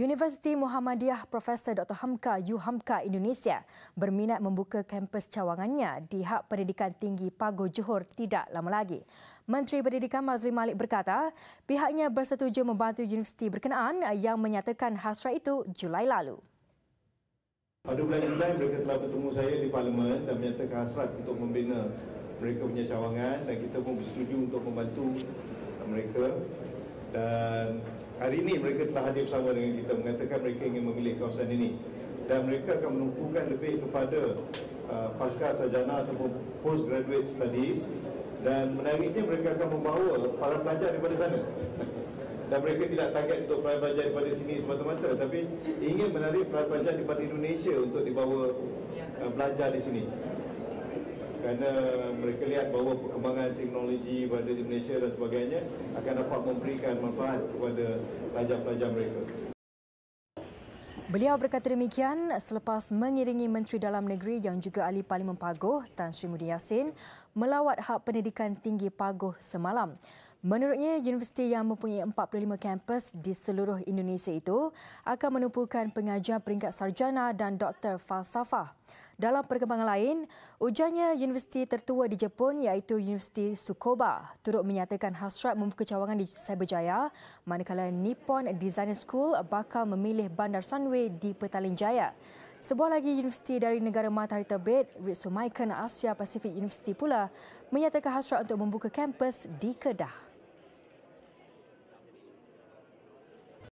Universiti Muhammadiyah Profesor Dr. Hamka Yu Hamka Indonesia berminat membuka kampus cawangannya di Hak Pendidikan Tinggi Pago Johor tidak lama lagi. Menteri Pendidikan Mazli Malik berkata, pihaknya bersetuju membantu universiti berkenaan yang menyatakan hasrat itu Julai lalu. Pada bulan Julai mereka telah bertemu saya di Parlimen dan menyatakan hasrat untuk membina mereka punya cawangan dan kita pun bersetuju untuk membantu mereka dan hari ini mereka telah hadir bersama dengan kita mengatakan mereka ingin memilih kawasan ini. Dan mereka akan menumpukan lebih kepada uh, pasca sarjana ataupun postgraduate studies. Dan menariknya mereka akan membawa para pelajar daripada sana. Dan mereka tidak target untuk para pelajar daripada sini semata-mata tapi ingin menarik para pelajar daripada Indonesia untuk dibawa uh, belajar di sini kerana mereka lihat bahawa perkembangan teknologi pada Indonesia dan sebagainya akan dapat memberikan manfaat kepada pelajar-pelajar mereka. Beliau berkata demikian selepas mengiringi Menteri Dalam Negeri yang juga ahli Parlimen Pagoh Tan Sri Mudi Yassin melawat Hak Pendidikan Tinggi Pagoh semalam. Menurutnya, universiti yang mempunyai 45 kampus di seluruh Indonesia itu akan menumpukan pengajar peringkat sarjana dan doktor falsafah. Dalam perkembangan lain, ujarnya universiti tertua di Jepun iaitu Universiti Tsukuba turut menyatakan hasrat membuka cawangan di Cyberjaya manakala Nippon Design School bakal memilih Bandar Sunway di Petaling Jaya. Sebuah lagi universiti dari negara matahari terbit, Ritsumeikan Asia Pacific University pula menyatakan hasrat untuk membuka kampus di Kedah.